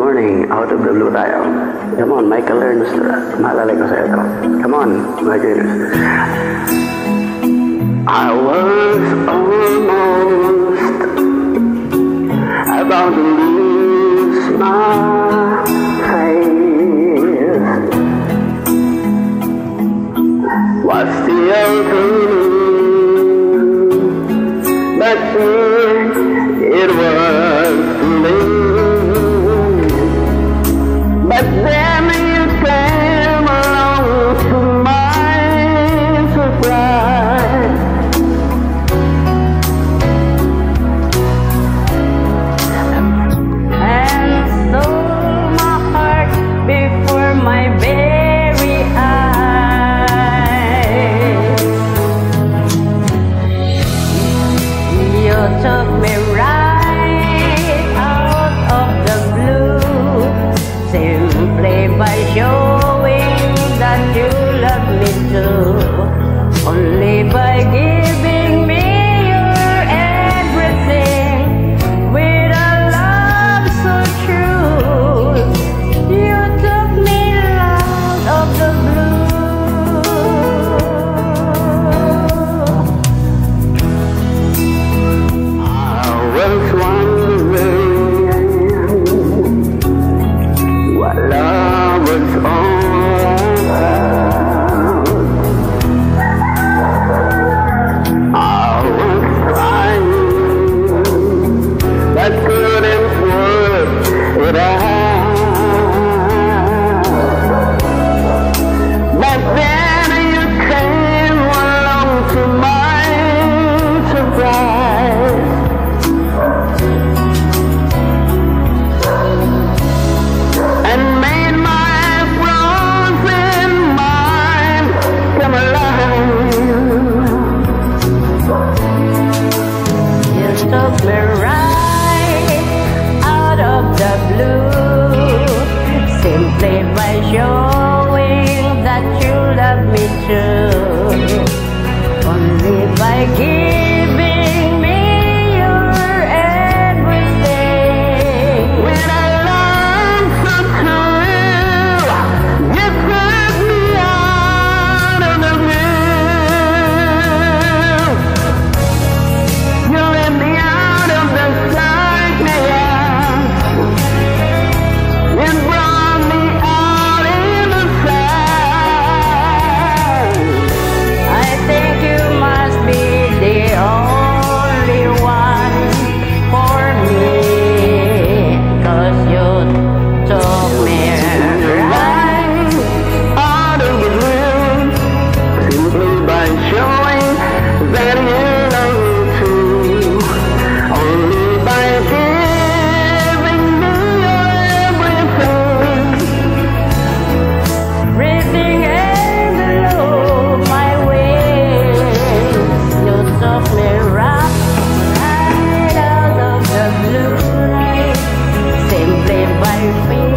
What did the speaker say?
morning out of the blue tayo. Come on, Michael Ernest. Malalay ko sa'yo to. Come on, my Ernest. I was almost about to lose my faith. Was still dreaming, but Only by giving you.